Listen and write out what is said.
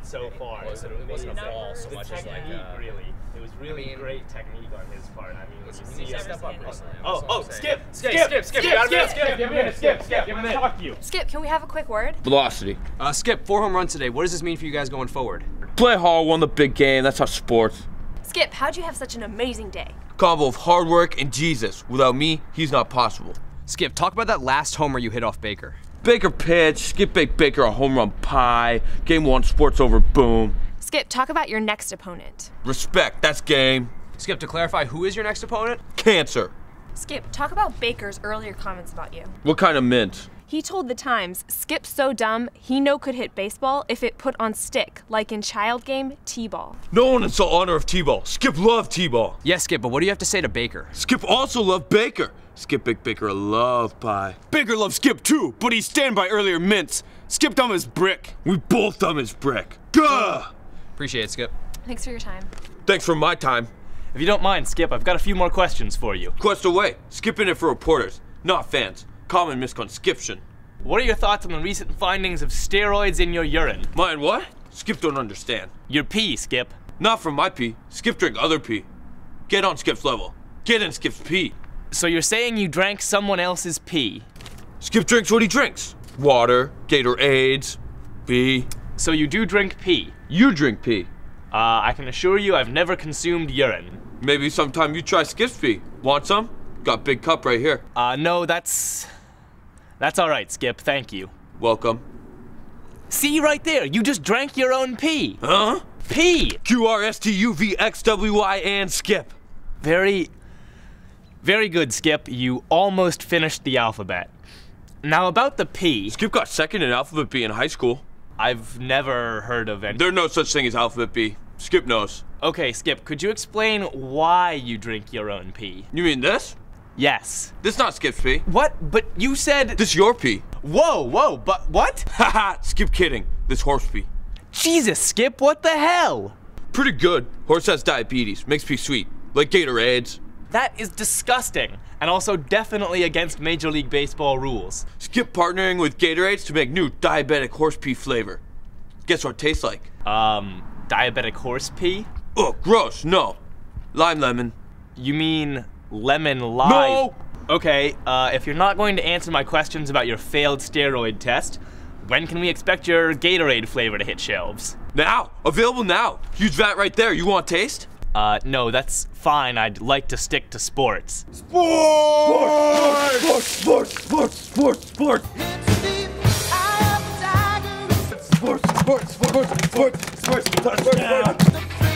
it so far. It wasn't- it wasn't a not ball so much as like, technique, uh, really. It was really mean- great technique on his part. I mean, Listen, you see needs to it- step up recently. Oh, That's oh, I'm saying. skip, Skip, skip, skip, skip, skip, you got a minute, skip, skip, give me a skip, skip, give me a minute. Talk to you. Skip, can we have a quick word? Velocity. Uh, Skip, four home runs today. What does this mean for you guys going forward? Play hard, won the big game. That's how sports. Skip, how'd you have such an amazing day? Combo of hard work and Jesus. Without me, he's not possible. Skip, talk about that last homer you hit off Baker. Baker pitch, Skip baked Baker a home run pie. Game one, sports over, boom. Skip, talk about your next opponent. Respect, that's game. Skip, to clarify, who is your next opponent? Cancer. Skip, talk about Baker's earlier comments about you. What kind of mint? He told the Times, Skip's so dumb, he no could hit baseball if it put on stick, like in child game, T-ball. No one insult honor of T-ball. Skip loved T-ball. Yes, Skip, but what do you have to say to Baker? Skip also loved Baker. Skip Big Baker a love pie. Baker loves Skip too, but he's stand by earlier mints. Skip dumb as brick. We both dumb as brick. Gah! Appreciate it, Skip. Thanks for your time. Thanks for my time. If you don't mind, Skip, I've got a few more questions for you. Quest away. Skipping it for reporters, not fans. Common misconception. What are your thoughts on the recent findings of steroids in your urine? Mine what? Skip don't understand. Your pee, Skip. Not from my pee. Skip drink other pee. Get on Skip's level. Get in Skip's pee. So you're saying you drank someone else's pee? Skip drinks what he drinks. Water, Gatorades, pee. So you do drink pee? You drink pee. Uh, I can assure you I've never consumed urine. Maybe sometime you try Skip's pee. Want some? Got big cup right here. Uh, no, that's... That's alright, Skip, thank you. Welcome. See right there, you just drank your own pee. Huh? Pee! Q R S T U V X W I and Skip. Very, very good, Skip. You almost finished the alphabet. Now about the P, Skip got second in alphabet B in high school. I've never heard of any. There's no such thing as alphabet B. Skip knows. Okay, Skip, could you explain why you drink your own pee? You mean this? Yes. This not Skip's pee. What? But you said. This your pee. Whoa, whoa, but what? Haha, Skip kidding. This horse pee. Jesus, Skip, what the hell? Pretty good. Horse has diabetes. Makes pee sweet. Like Gatorades. That is disgusting, and also definitely against Major League Baseball rules. Skip partnering with Gatorades to make new diabetic horse pee flavor. Guess what it tastes like? Um, diabetic horse pee? Oh, gross. No. Lime lemon. You mean lemon lime? No! Okay, uh, if you're not going to answer my questions about your failed steroid test, when can we expect your Gatorade flavor to hit shelves? Now. Available now. Huge vat right there. You want taste? Uh, no, that's fine. I'd like to stick to sports. Sports! Sports! Sports! Sports! Sports! Sports! Sports! Sports! Sports! Sports! Sports! Sports! Touchdown!